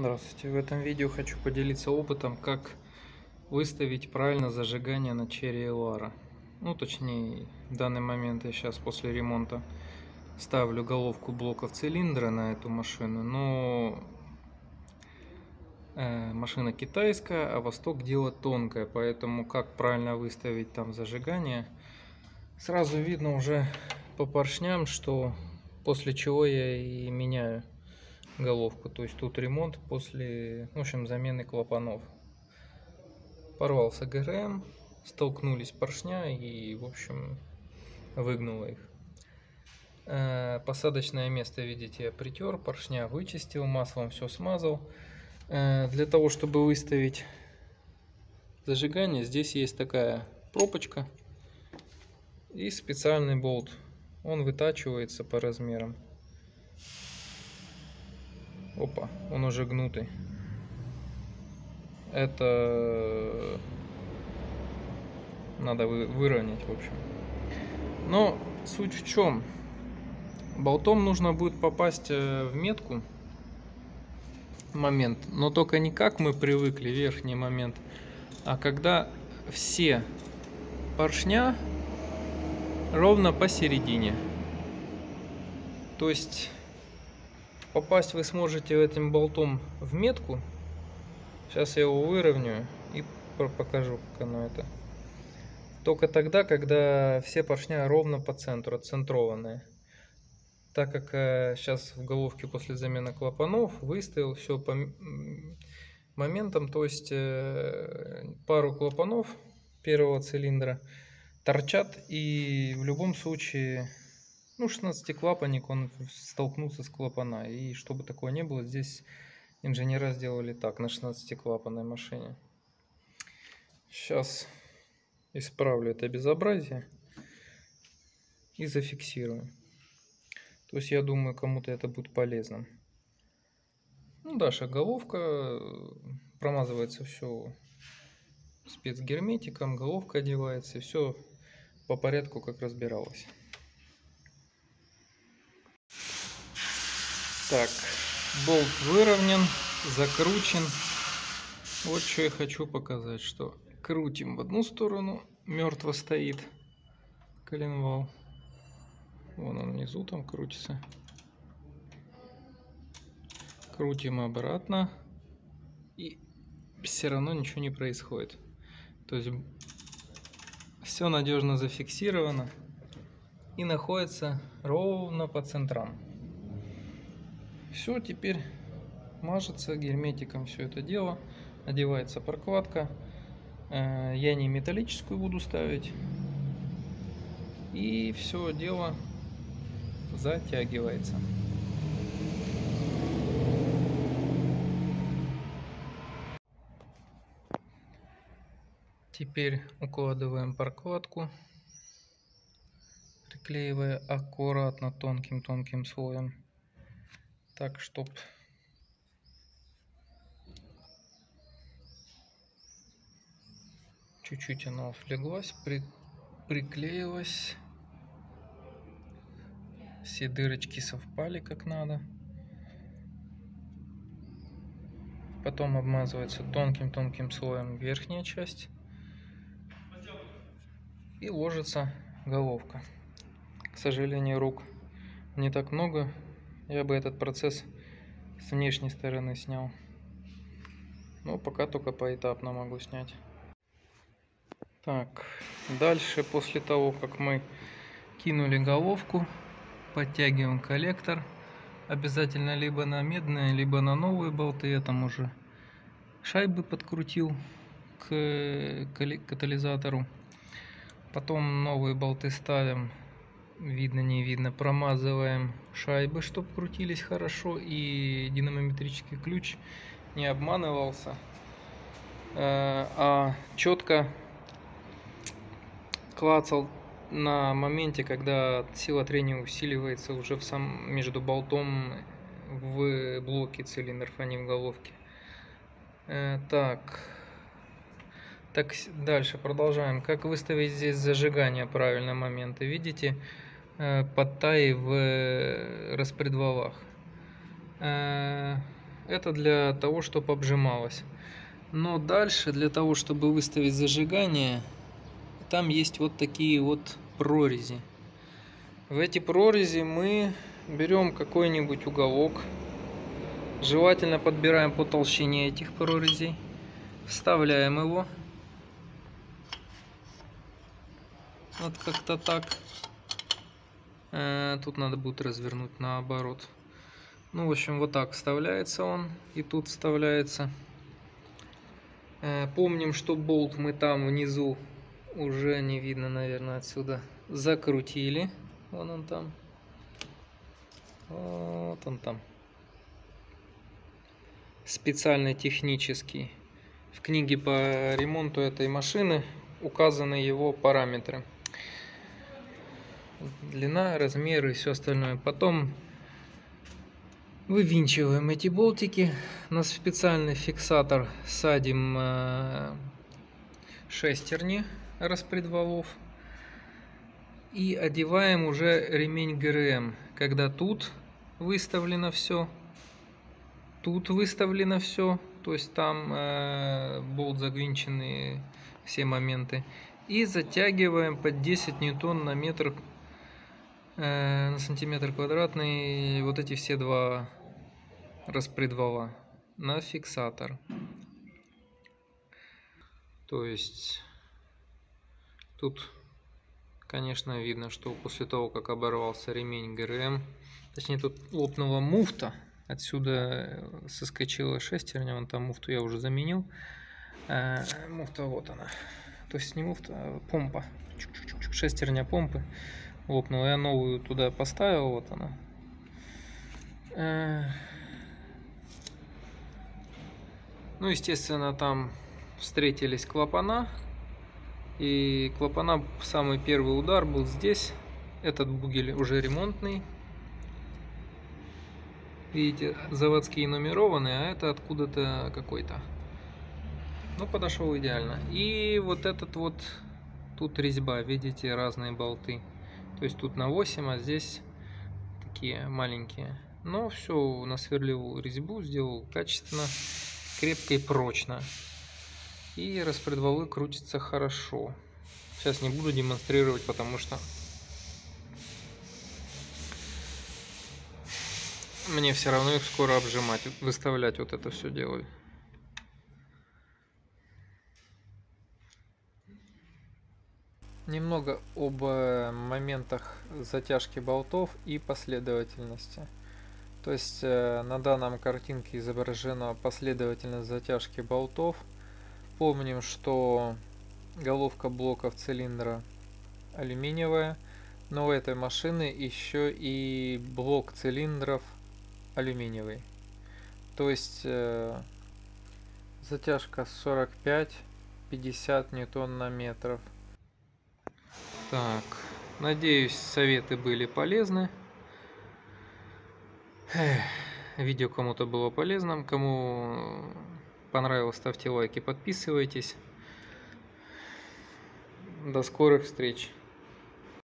Здравствуйте! В этом видео хочу поделиться опытом, как выставить правильно зажигание на Cherry Elara. Ну, точнее, в данный момент я сейчас после ремонта ставлю головку блоков цилиндра на эту машину, но э, машина китайская, а Восток дело тонкое, поэтому как правильно выставить там зажигание, сразу видно уже по поршням, что после чего я и меняю головку. То есть тут ремонт после, в общем, замены клапанов. Порвался ГРМ, столкнулись поршня и, в общем, выгнуло их. Э, посадочное место, видите, я притер, поршня вычистил, маслом все смазал. Э, для того, чтобы выставить зажигание, здесь есть такая пробочка и специальный болт. Он вытачивается по размерам. Опа, он уже гнутый. Это надо выровнять, в общем. Но суть в чем? Болтом нужно будет попасть э, в метку момент, но только не как мы привыкли, верхний момент, а когда все поршня ровно посередине. То есть попасть вы сможете этим болтом в метку. Сейчас я его выровняю и покажу, как оно это. Только тогда, когда все поршня ровно по центру, отцентрованные. Так как сейчас э, в головке после замены клапанов выставил все по моментам, то есть э, пару клапанов первого цилиндра торчат и в любом случае ну 16 клапанник он столкнулся с клапана. И чтобы такого не было здесь инженера сделали так на 16 клапанной машине. Сейчас исправлю это безобразие и зафиксирую. То есть я думаю кому-то это будет полезно ну дальше головка промазывается все спецгерметиком головка одевается все по порядку как разбиралось Так, болт выровнен, закручен. Вот что я хочу показать, что крутим в одну сторону, мертво стоит коленвал. Вон он внизу там крутится. Крутим обратно. И все равно ничего не происходит. То есть все надежно зафиксировано и находится ровно по центрам. Все, теперь мажется герметиком все это дело. Одевается прокладка. Э, я не металлическую буду ставить. И все дело затягивается. Теперь укладываем прокладку, приклеивая аккуратно тонким-тонким слоем так чтоб. Чуть-чуть она влеглась при, приклеилась. Все дырочки совпали как надо. Потом обмазывается тонким-тонким слоем верхняя часть. И ложится головка. К сожалению рук не так много я бы этот процесс с внешней стороны снял. Но пока только поэтапно могу снять. Так, дальше после того, как мы кинули головку, подтягиваем коллектор. Обязательно либо на медные, либо на новые болты. Я там уже шайбы подкрутил к катализатору. Потом новые болты ставим видно не видно. Промазываем шайбы чтобы крутились хорошо и динамометрический ключ не обманывался. Э, а четко клацал на моменте когда сила трения усиливается уже в сам между болтом в блоке цилиндров а не в головке. Э, так. Так дальше продолжаем. Как выставить здесь зажигание? Правильно моменты. Видите Э, подтаи в э, распредвалах. Э, Это для того, чтобы обжималось. Но дальше, для того, чтобы выставить зажигание, там есть вот такие вот прорези. В эти прорези мы берем какой-нибудь уголок. Желательно подбираем по толщине этих прорезей. Вставляем его. Вот как-то так. Э, тут надо будет развернуть наоборот. Ну, в общем, вот так вставляется он. И тут вставляется. Э, помним, что болт мы там внизу уже не видно, наверное, отсюда. Закрутили. Вон он там. Вот он там. Специальный технический. В книге по ремонту этой машины указаны его параметры. Длина, размеры и все остальное. Потом вывинчиваем эти болтики. На специальный фиксатор садим э, шестерни распредвалов и одеваем уже ремень ГРМ, когда тут выставлено все, тут выставлено все, то есть там э, болт загвинченные все моменты, и затягиваем под 10 ньютон на метр на сантиметр квадратный вот эти все два распредвала на фиксатор. То есть тут Конечно, видно, что после того, как оборвался ремень ГРМ, точнее тут лопнула муфта, отсюда э, соскочила шестерня, вон там муфту я уже заменил. Э, муфта вот она. То есть не муфта, а помпа. Шестерня помпы лопнула. Я новую туда поставил, вот она. Э, ну, естественно, там встретились клапана и клапана, самый первый удар был здесь. Этот бугель уже ремонтный. Видите, заводские нумерованы, а это откуда-то какой-то. Ну, подошел идеально. И вот этот вот, тут резьба, видите, разные болты. То есть тут на 8, а здесь такие маленькие. Но все, насверлил резьбу, сделал качественно, крепко и прочно. И распредвалы крутятся хорошо. Сейчас не буду демонстрировать, потому что мне все равно их скоро обжимать, выставлять вот это все делаю. Немного об э, моментах затяжки болтов и последовательности. То есть э, на данном картинке изображена последовательность затяжки болтов – Помним, что головка блоков цилиндра алюминиевая, но у этой машины еще и блок цилиндров алюминиевый. То есть э, затяжка 45-50 ньютон на метров. Так, надеюсь советы были полезны. Эх, видео кому-то было полезным, кому понравилось, ставьте лайки, подписывайтесь. До скорых встреч!